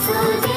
for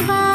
survive